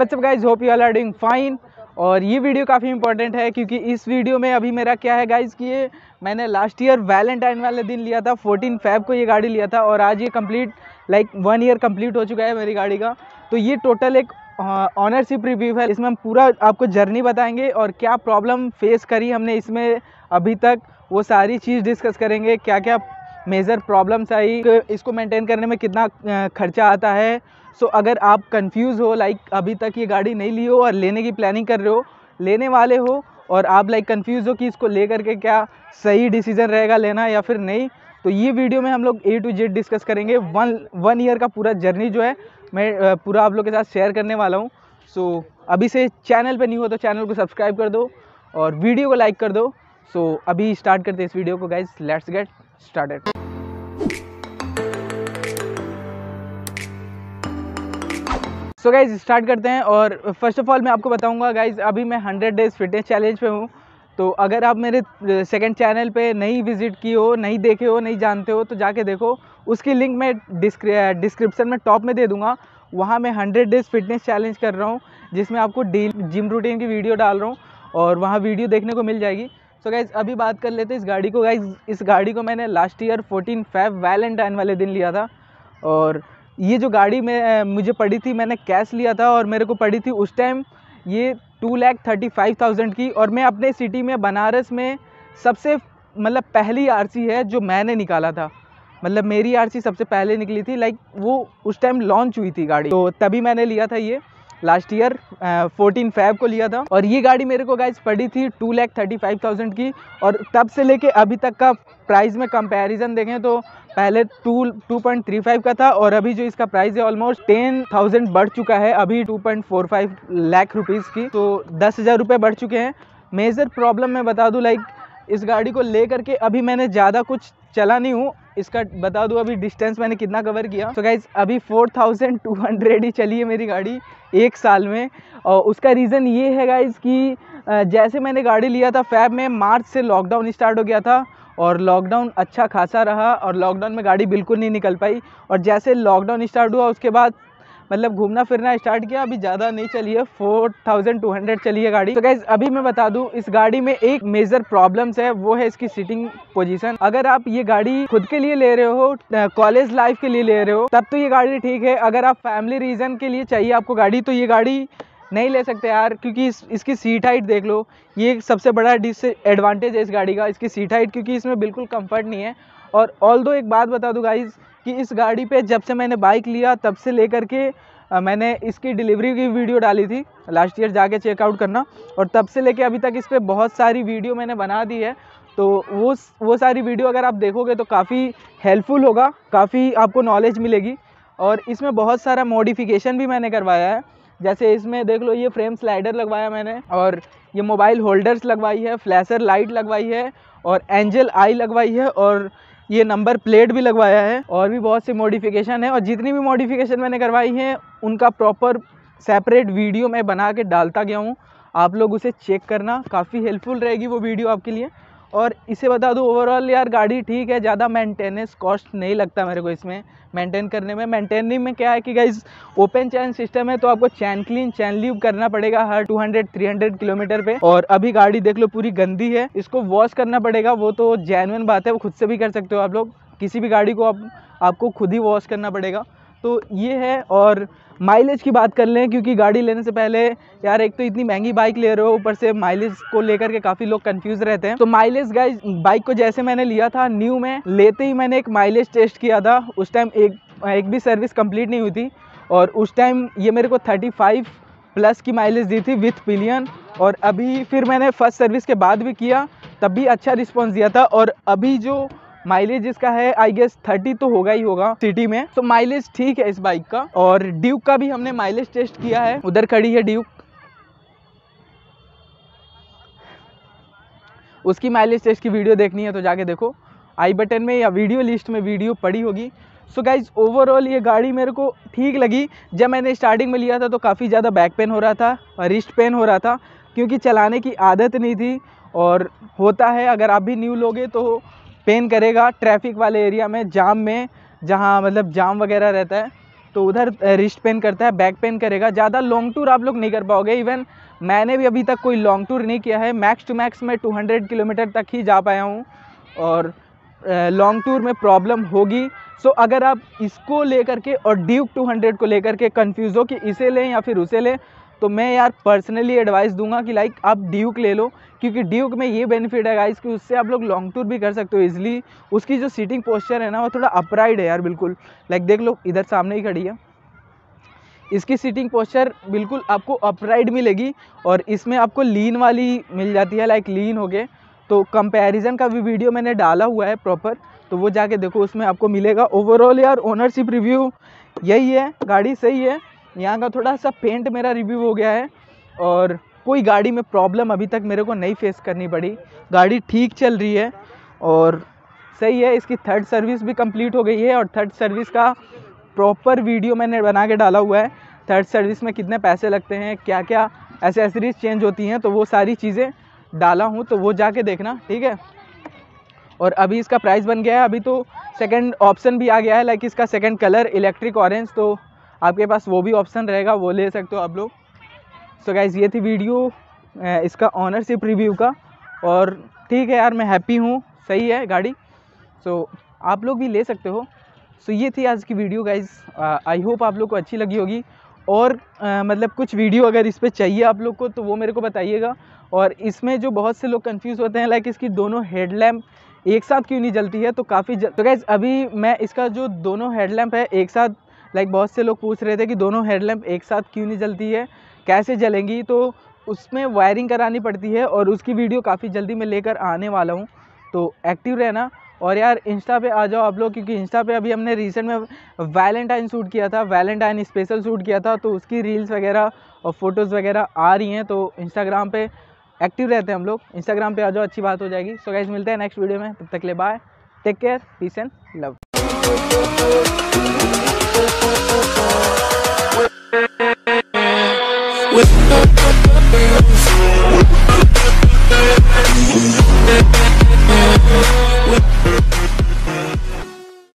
What's up guys hope you are doing fine और ये video काफ़ी इंपॉर्टेंट है, क्योंकि इस वीडियो में अभी मेरा क्या है गाइज़ कि ये मैंने लास्ट ईयर वैलेंटाइन वाले दिन लिया था 14 फेब को ये गाड़ी लिया था, और आज ये complete like one year complete हो चुका है मेरी गाड़ी का। तो ये टोटल एक ऑनरशिप रिव्यू है। इसमें हम पूरा आपको जर्नी बताएँगे और क्या प्रॉब्लम फेस करी हमने इसमें अभी तक। वो सारी चीज़ डिस्कस करेंगे क्या क्या मेजर प्रॉब्लम्स आई, इसको मेंटेन करने में कितना खर्चा आता है सो so, अगर आप कंफ्यूज हो लाइक अभी तक ये गाड़ी नहीं ली हो और लेने की प्लानिंग कर रहे हो लेने वाले हो और आप लाइक कंफ्यूज हो कि इसको ले करके क्या सही डिसीज़न रहेगा लेना या फिर नहीं तो ये वीडियो में हम लोग ए टू जेड डिस्कस करेंगे। वन वन ईयर का पूरा जर्नी जो है मैं पूरा आप लोग के साथ शेयर करने वाला हूँ। सो so, अभी से चैनल पर नहीं हो तो चैनल को सब्सक्राइब कर दो और वीडियो को लाइक कर दो। सो so, अभी स्टार्ट करते हैं इस वीडियो को guys let's get started so guys start करते हैं और फ़र्स्ट ऑफ़ ऑल मैं आपको बताऊँगा गाइज़ अभी मैं हंड्रेड डेज़ फिटनेस चैलेंज पे हूँ। तो अगर आप मेरे सेकंड चैनल पे नहीं विज़िट की हो, नहीं देखे हो, नहीं जानते हो तो जाके देखो। उसकी लिंक मैं डिस्क्रिप्शन में टॉप में दे दूँगा। वहाँ मैं हंड्रेड डेज़ फिटनेस चैलेंज कर रहा हूँ, जिसमें आपको डील जिम रूटीन की वीडियो डाल रहा हूँ और वहाँ वीडियो देखने को मिल जाएगी। सो so गाइज़ अभी बात कर लेते हैं इस गाड़ी को। गाइज़ इस गाड़ी को मैंने last year fourteen Feb Valentine वाले दिन लिया था और ये जो गाड़ी में मुझे पड़ी थी, मैंने कैश लिया था और मेरे को पड़ी थी उस टाइम ये two lakh thirty five thousand की और मैं अपने सिटी में, बनारस में सबसे मतलब पहली आरसी है जो मैंने निकाला था। मतलब मेरी आरसी सबसे पहले निकली थी लाइक वो उस टाइम लॉन्च हुई थी गाड़ी। तो तभी मैंने लिया था ये लास्ट ईयर फोर्टीन फैब को लिया था और ये गाड़ी मेरे को गाइज़ पड़ी थी two lakh thirty five thousand की और तब से लेके अभी तक का प्राइस में कंपैरिजन देखें तो पहले two two point three five का था और अभी जो इसका प्राइस है ऑलमोस्ट टेन थाउज़ेंड बढ़ चुका है, अभी two point four five lakh rupees की तो दस हज़ार रुपये बढ़ चुके हैं। मेजर प्रॉब्लम मैं बता दूँ लाइक इस गाड़ी को ले करके अभी मैंने ज़्यादा कुछ चला नहीं हूँ। इसका बता दूँ, अभी डिस्टेंस मैंने कितना कवर किया। तो गाइज़ अभी फोर थाउज़ेंड टू हंड्रेड ही चली है मेरी गाड़ी एक साल में। और उसका रीज़न ये है गाइज़ कि जैसे मैंने गाड़ी लिया था फैब में, मार्च से लॉकडाउन स्टार्ट हो गया था और लॉकडाउन अच्छा खासा रहा और लॉकडाउन में गाड़ी बिल्कुल नहीं निकल पाई। और जैसे लॉकडाउन स्टार्ट हुआ, उसके बाद मतलब घूमना फिरना स्टार्ट किया, अभी ज़्यादा नहीं चली है। फोर थाउज़ेंड टू हंड्रेड चली है गाड़ी। तो गैस अभी मैं बता दूँ, इस गाड़ी में एक मेजर प्रॉब्लम्स है, वो है इसकी सीटिंग पोजीशन अगर आप ये गाड़ी खुद के लिए ले रहे हो कॉलेज लाइफ के लिए ले रहे हो, तब तो ये गाड़ी ठीक है। अगर आप फैमिली रीज़न के लिए चाहिए आपको गाड़ी तो ये गाड़ी नहीं ले सकते यार क्योंकि इस, इसकी सीट हाइट देख लो। ये सबसे बड़ा डिस एडवांटेज है इस गाड़ी का इसकी सीट हाइट क्योंकि इसमें बिल्कुल कंफर्ट नहीं है। और ऑल दो एक बात बता दूँ गाइज़ कि इस गाड़ी पे जब से मैंने बाइक लिया तब से लेकर के मैंने इसकी डिलीवरी की वीडियो डाली थी लास्ट ईयर जाके चेकआउट करना। और तब से लेके अभी तक इस पर बहुत सारी वीडियो मैंने बना दी है। तो वो वो सारी वीडियो अगर आप देखोगे तो काफ़ी हेल्पफुल होगा काफ़ी आपको नॉलेज मिलेगी। और इसमें बहुत सारा मॉडिफिकेशन भी मैंने करवाया है। जैसे इसमें देख लो, ये फ्रेम स्लाइडर लगवाया मैंने और ये मोबाइल होल्डर्स लगवाई है फ्लैशर लाइट लगवाई है और एंजल आई लगवाई है और ये नंबर प्लेट भी लगवाया है और भी बहुत सी मॉडिफिकेशन है और जितनी भी मॉडिफिकेशन मैंने करवाई हैं, उनका प्रॉपर सेपरेट वीडियो मैं बना के डालता गया हूँ। आप लोग उसे चेक करना, काफ़ी हेल्पफुल रहेगी वो वीडियो आपके लिए। और इसे बता दूँ ओवरऑल यार गाड़ी ठीक है, ज़्यादा मेंटेनेंस कॉस्ट नहीं लगता मेरे को इसमें। मेंटेन करने में मेंटेनिंग में क्या है कि गाइज़ ओपन चैन सिस्टम है तो आपको चैन क्लीन चैन लीव करना पड़ेगा हर 200 300 किलोमीटर पे। और अभी गाड़ी देख लो, पूरी गंदी है, इसको वॉश करना पड़ेगा, वो तो जैनवन बात है, वो खुद से भी कर सकते हो आप लोग। किसी भी गाड़ी को आप, आपको खुद ही वॉश करना पड़ेगा। तो ये है और माइलेज की बात कर लें, क्योंकि गाड़ी लेने से पहले यार एक तो इतनी महँगी बाइक ले रहे हो, ऊपर से माइलेज को लेकर के काफ़ी लोग कंफ्यूज रहते हैं। तो माइलेज गाइज़ बाइक को जैसे मैंने लिया था न्यू में, लेते ही मैंने एक माइलेज टेस्ट किया था। उस टाइम एक एक भी सर्विस कंप्लीट नहीं हुई थी और उस टाइम ये मेरे को थर्टी प्लस की माइलेज दी थी विथ पिलियन और अभी फिर मैंने फ़र्स्ट सर्विस के बाद भी किया, तब भी अच्छा रिस्पॉन्स दिया था और अभी जो माइलेज इसका है आई गेस थर्टी तो होगा ही होगा सिटी में। तो माइलेज ठीक है इस बाइक का। और ड्यूक का भी हमने माइलेज टेस्ट किया है। उधर खड़ी है ड्यूक उसकी माइलेज टेस्ट की वीडियो देखनी है तो जाके देखो। आई बटन में या वीडियो लिस्ट में वीडियो पड़ी होगी। सो गाइज़ ओवरऑल ये गाड़ी मेरे को ठीक लगी। जब मैंने स्टार्टिंग में लिया था तो काफ़ी ज़्यादा बैक पेन हो रहा था रिस्ट पेन हो रहा था, क्योंकि चलाने की आदत नहीं थी। और होता है, अगर आप भी न्यू लोगे तो पेन करेगा ट्रैफ़िक वाले एरिया में, जाम में, जहाँ मतलब जाम वगैरह रहता है तो उधर रिस्ट पेन करता है बैक पेन करेगा। ज़्यादा लॉन्ग टूर आप लोग नहीं कर पाओगे। इवन मैंने भी अभी तक कोई लॉन्ग टूर नहीं किया है। मैक्स टू मैक्स मैं 200 किलोमीटर तक ही जा पाया हूँ और लॉन्ग टूर में प्रॉब्लम होगी। सो अगर आप इसको लेकर के और ड्यूक 200 को लेकर के कंफ्यूज हो कि इसे लें या फिर उसे लें तो मैं यार पर्सनली एडवाइस दूँगा कि लाइक आप ड्यूक ले लो, क्योंकि ड्यूक में ये बेनिफिट है गाइस कि उससे आप लोग लॉन्ग टूर भी कर सकते हो इजीली उसकी जो सीटिंग पोस्चर है ना, वो थोड़ा अपराइड है यार बिल्कुल। लाइक देख लो, इधर सामने ही खड़ी है। इसकी सीटिंग पोस्चर बिल्कुल आपको अपराइड मिलेगी और इसमें आपको लीन वाली मिल जाती है लाइक लीन हो गए। तो कंपैरिजन का भी वीडियो मैंने डाला हुआ है प्रॉपर तो वो जाके देखो, उसमें आपको मिलेगा। ओवरऑल यार ओनरशिप रिव्यू यही है, गाड़ी सही है। यहाँ का थोड़ा सा पेंट मेरा रिव्यू हो गया है और कोई गाड़ी में प्रॉब्लम अभी तक मेरे को नहीं फेस करनी पड़ी। गाड़ी ठीक चल रही है और सही है, इसकी थर्ड सर्विस भी कंप्लीट हो गई है और थर्ड सर्विस का प्रॉपर वीडियो मैंने बना के डाला हुआ है। थर्ड सर्विस में कितने पैसे लगते हैं क्या क्या एसेसरीज चेंज होती हैं तो वो सारी चीज़ें डाला हूँ तो वो जाके देखना, ठीक है? और अभी इसका प्राइस बन गया है, अभी तो सेकंड ऑप्शन भी आ गया है लाइक इसका सेकंड कलर इलेक्ट्रिक ऑरेंज तो आपके पास वो भी ऑप्शन रहेगा वो ले सकते हो आप लोग। सो गाइज़ ये थी वीडियो इसका ऑनरशिप रिव्यू का। और ठीक है यार मैं हैप्पी हूँ सही है गाड़ी। सो आप लोग भी ले सकते हो। सो ये थी आज की वीडियो गाइज़ आई होप आप लोग को अच्छी लगी होगी। और आ, मतलब कुछ वीडियो अगर इस पर चाहिए आप लोग को तो वो मेरे को बताइएगा। और इसमें जो बहुत से लोग कंफ्यूज होते हैं लाइक इसकी दोनों हेडलैम्प एक साथ क्यों नहीं जलती है तो काफ़ी जल... तो गैस अभी मैं इसका जो दोनों हेडलैम्प है एक साथ लाइक बहुत से लोग पूछ रहे थे कि दोनों हेडलैम्प एक साथ क्यों नहीं जलती है? कैसे जलेंगी? तो उसमें वायरिंग करानी पड़ती है और उसकी वीडियो काफ़ी जल्दी मैं लेकर आने वाला हूँ। तो एक्टिव रहना। और यार इंस्टा पे आ जाओ आप लोग, क्योंकि इंस्टा पे अभी हमने रिसेंट में वैलेंटाइन शूट किया था वैलेंटाइन स्पेशल शूट किया था तो उसकी रील्स वगैरह और फ़ोटोज़ वगैरह आ रही हैं। तो इंस्टाग्राम पे एक्टिव रहते हैं हम लोग। इंस्टाग्राम पे आ जाओ, अच्छी बात हो जाएगी। सो so गाइज़ मिलते हैं नेक्स्ट वीडियो में। तब तक ले bye take care peace and love